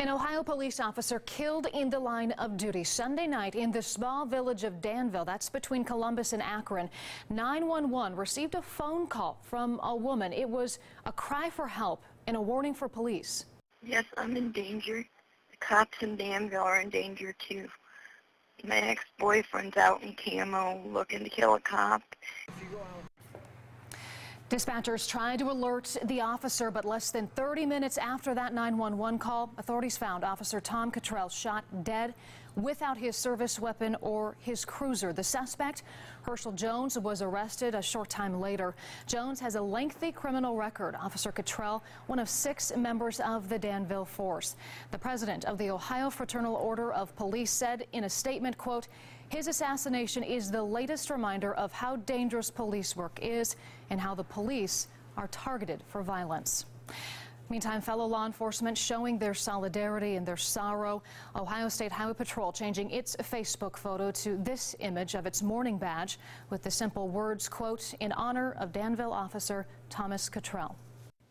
An Ohio police officer killed in the line of duty Sunday night in the small village of Danville. That's between Columbus and Akron. 911 received a phone call from a woman. It was a cry for help and a warning for police. Yes, I'm in danger. The cops in Danville are in danger too. My ex-boyfriend's out in camo looking to kill a cop. Dispatchers tried to alert the officer, but less than 30 minutes after that 911 call, authorities found Officer Tom Cottrell shot dead without his service weapon or his cruiser. The suspect, Herschel Jones, was arrested a short time later. Jones has a lengthy criminal record. Officer Cottrell, one of six members of the Danville force. The president of the Ohio Fraternal Order of Police said in a statement, quote, his assassination is the latest reminder of how dangerous police work is and how the police are targeted for violence. Meantime, fellow law enforcement showing their solidarity and their sorrow. Ohio State Highway Patrol changing its Facebook photo to this image of its mourning badge with the simple words, quote, in honor of Danville officer Thomas Cottrell.